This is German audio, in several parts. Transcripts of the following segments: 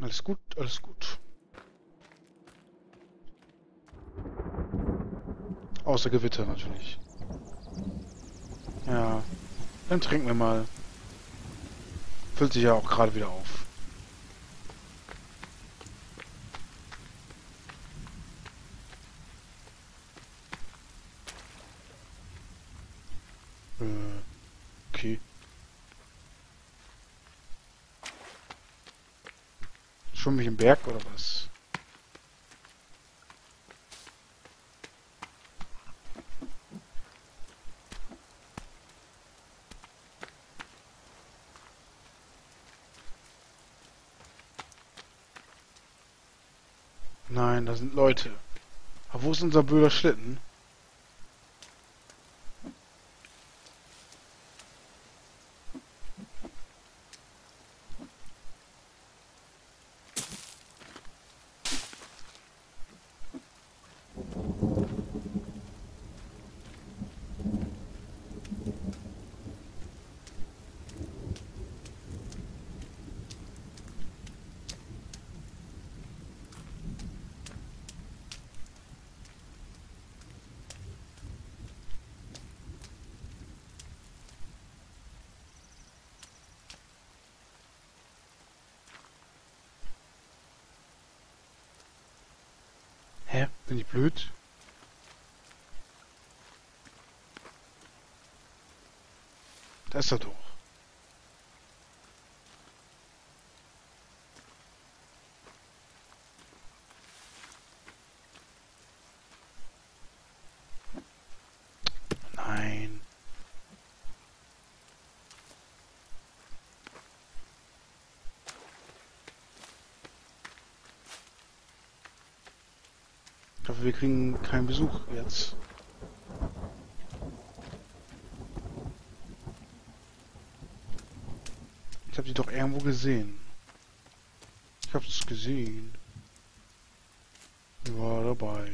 Alles gut, alles gut. Außer Gewitter natürlich. Ja. Dann trinken wir mal. Füllt sich ja auch gerade wieder auf. Äh, okay. Schwimme ich im Berg oder was? Nein, da sind Leute. Aber wo ist unser blöder Schlitten? Bin ich blöd? Da ist er doch. Nein. Ich hoffe, wir kriegen keinen Besuch jetzt. Ich habe die doch irgendwo gesehen. Ich habe es gesehen. Ich war dabei.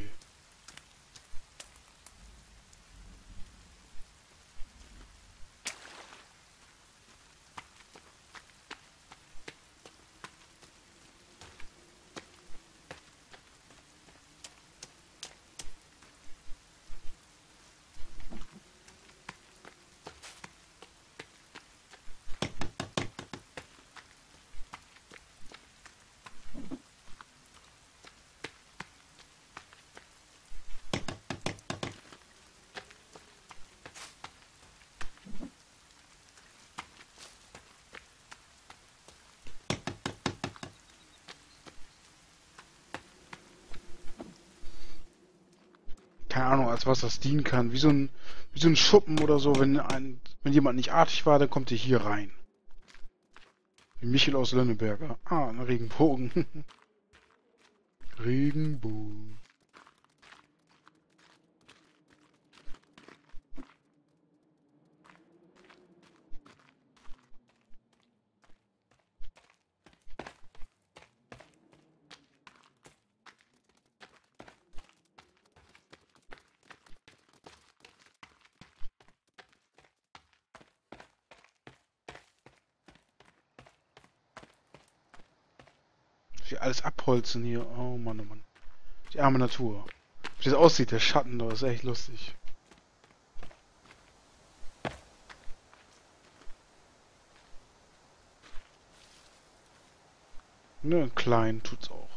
Ahnung, als was das dienen kann. Wie so ein, wie so ein Schuppen oder so, wenn ein, wenn jemand nicht artig war, dann kommt er hier rein. Wie Michel aus Lönneberger. Ah, ein Regenbogen. Regenbogen. Wie alles abholzen hier. Oh Mann, oh Mann. Die arme Natur. Wie das aussieht, der Schatten da, ist echt lustig. Ne, klein tut's auch.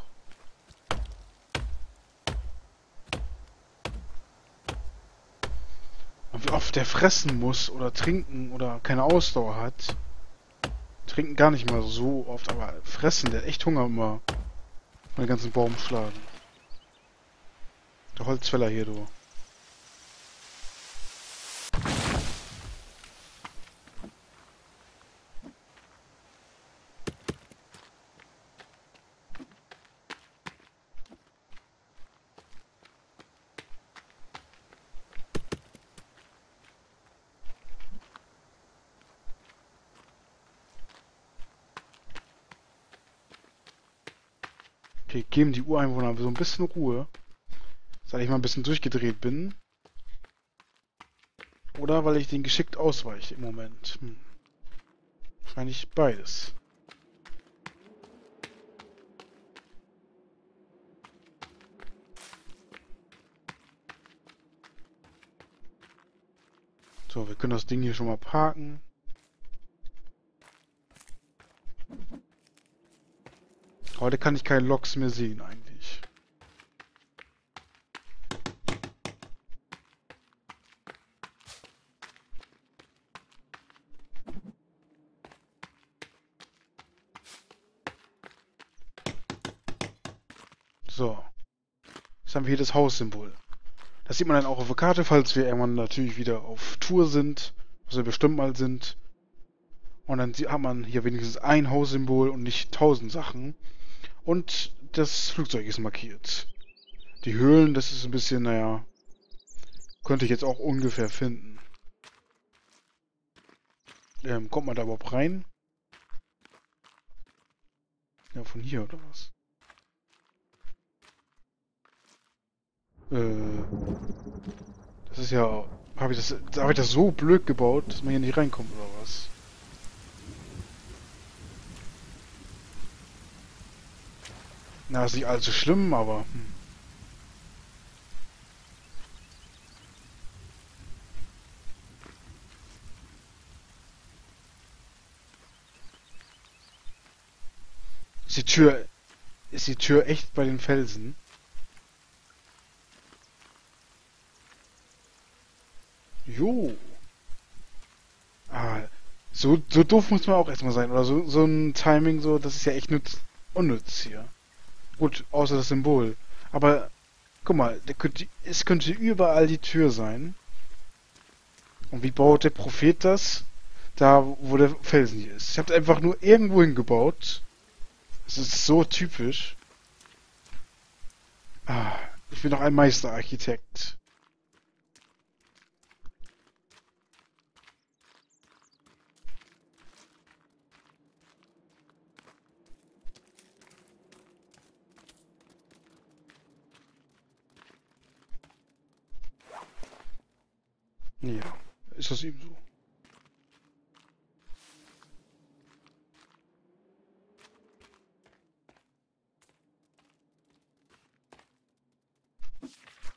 Und wie oft der fressen muss oder trinken oder keine Ausdauer hat. Trinken gar nicht mal so oft, aber fressen, der hat echt Hunger immer. Den ganzen Baumschlagen. Der Holzfäller hier, du. Okay, geben die Ureinwohner so ein bisschen Ruhe. Seit ich mal ein bisschen durchgedreht bin. Oder weil ich den geschickt ausweiche im Moment. Hm. Wahrscheinlich beides. So, wir können das Ding hier schon mal parken. Heute kann ich keine Loks mehr sehen eigentlich. So. Jetzt haben wir hier das Haussymbol. Das sieht man dann auch auf der Karte, falls wir irgendwann natürlich wieder auf Tour sind, was wir bestimmt mal sind. Und dann hat man hier wenigstens ein Haussymbol und nicht tausend Sachen. Und das Flugzeug ist markiert. Die Höhlen, das ist ein bisschen, naja, könnte ich jetzt auch ungefähr finden. Ähm, kommt man da überhaupt rein? Ja, von hier oder was? Äh, das ist ja... Habe ich, das, hab ich das so blöd gebaut, dass man hier nicht reinkommt oder was? Na, ist nicht allzu schlimm, aber... Hm. Ist die Tür... Ist die Tür echt bei den Felsen? Jo. Ah, so, so doof muss man auch erstmal sein. Oder so, so ein Timing, so, das ist ja echt nütz, unnütz hier. Gut, außer das Symbol. Aber, guck mal, es könnte überall die Tür sein. Und wie baut der Prophet das? Da, wo der Felsen hier ist. Ich habe einfach nur irgendwo hingebaut. Das ist so typisch. Ah, ich bin noch ein Meisterarchitekt. Ja, ist das eben so.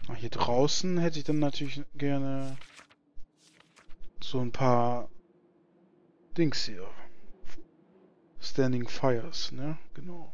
Ah, hier draußen hätte ich dann natürlich gerne so ein paar Dings hier. Standing Fires, ne? Genau.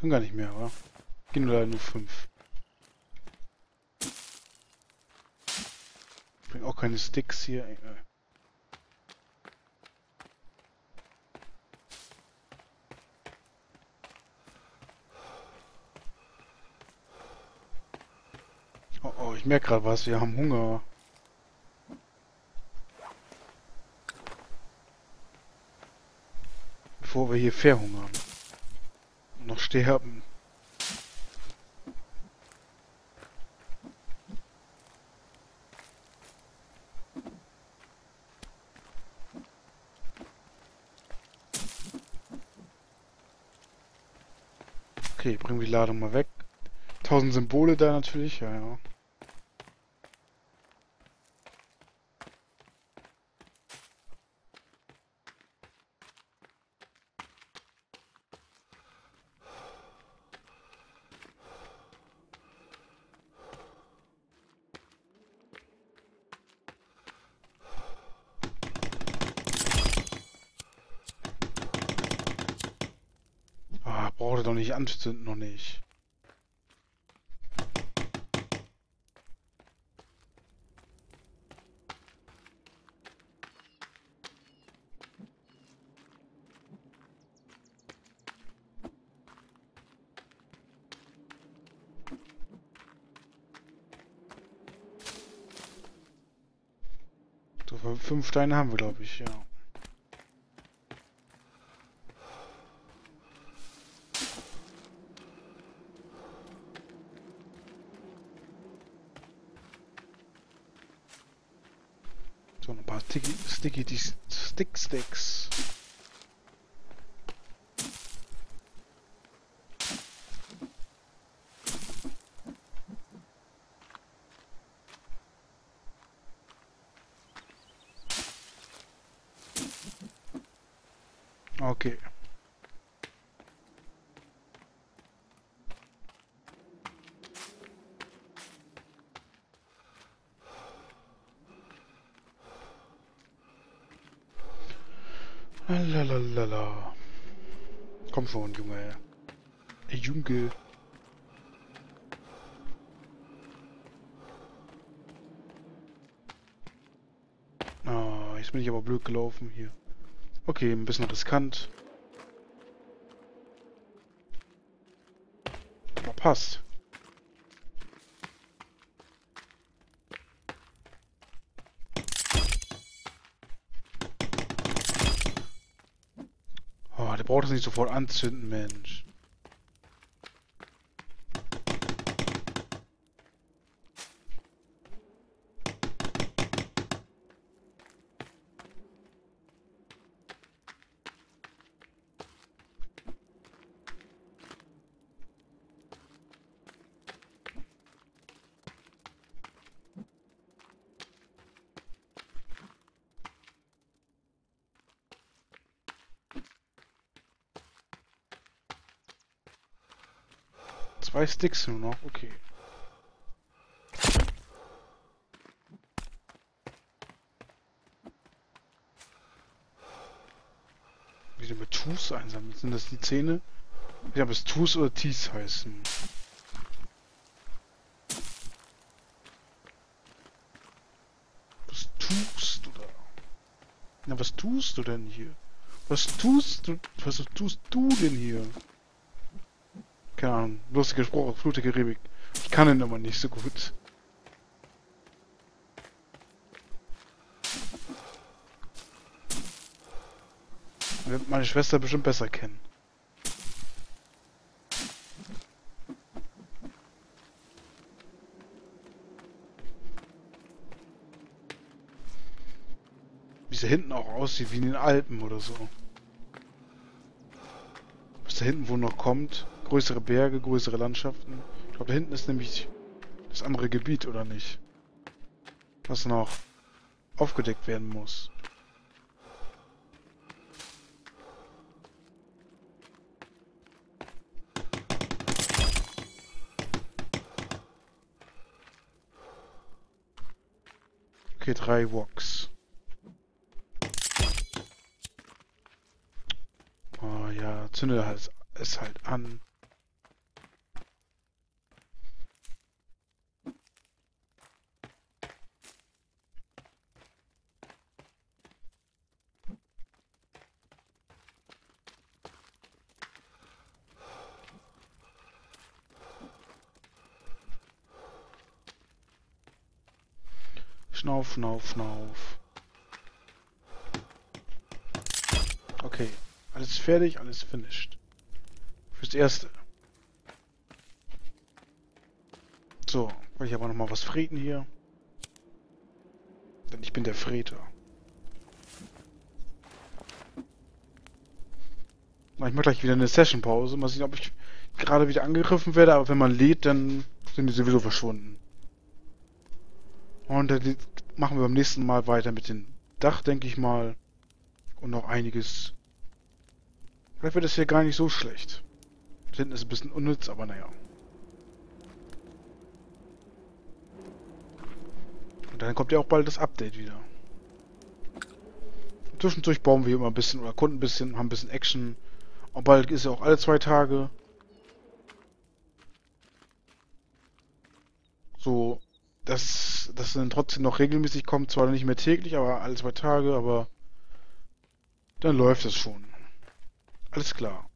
Können gar nicht mehr, oder? Gehen leider nur 5. Bring auch keine Sticks hier. Äh. ich merke gerade was, wir haben Hunger. Bevor wir hier verhungern. Noch sterben. Okay, bringen wir die Ladung mal weg. Tausend Symbole da natürlich, ja, ja. Nicht anzünden, noch nicht. So, fünf Steine haben wir, glaube ich, ja. So, ein paar Sticky, Sticky die Stick Sticks. Okay. Lalalala. Komm schon, Junge. Ey, Junge. Ah, jetzt bin ich aber blöd gelaufen hier. Okay, ein bisschen riskant. Aber passt. Oh, der braucht das nicht sofort anzünden, Mensch. Zwei Sticks nur noch, okay. Wieder mit Tus einsammeln. Sind das die Zähne? Ja, es Tus oder Tis heißen. Was tust du da? Na, was tust du denn hier? Was tust du? Was tust du denn hier? Keine Ahnung. Lustiger Spruch aus Flut der Karibik. Ich kann ihn aber nicht so gut. Wird meine Schwester bestimmt besser kennen. Wie da hinten auch aussieht, wie in den Alpen oder so. Was da hinten wohl noch kommt. Größere Berge, größere Landschaften. Ich glaube, da hinten ist nämlich das andere Gebiet, oder nicht? Was noch aufgedeckt werden muss. Okay, drei Woks. Oh ja, zünde halt es halt an. Schnauf, schnauf, schnauf. Okay. Alles fertig, alles finished. Fürs Erste. So, will ich aber noch mal was freten hier. Denn ich bin der Freter. Ich mache gleich wieder eine Session-Pause. Mal sehen, ob ich gerade wieder angegriffen werde. Aber wenn man lädt, dann sind die sowieso verschwunden. Und dann machen wir beim nächsten Mal weiter mit dem Dach, denke ich mal. Und noch einiges. Vielleicht wird es hier gar nicht so schlecht. Das hinten ist ein bisschen unnütz, aber naja. Und dann kommt ja auch bald das Update wieder. Zwischendurch bauen wir immer ein bisschen oder erkunden ein bisschen, haben ein bisschen Action. Und bald ist ja auch alle zwei Tage. So, dass das dann trotzdem noch regelmäßig kommt, zwar nicht mehr täglich, aber alle zwei Tage, aber dann läuft es schon. Alles klar.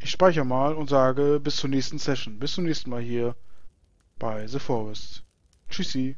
Ich speichere mal und sage bis zur nächsten Session. Bis zum nächsten Mal hier bei The Forest. Tschüssi.